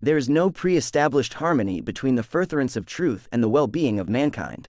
There is no pre established harmony between the furtherance of truth and the well being of mankind.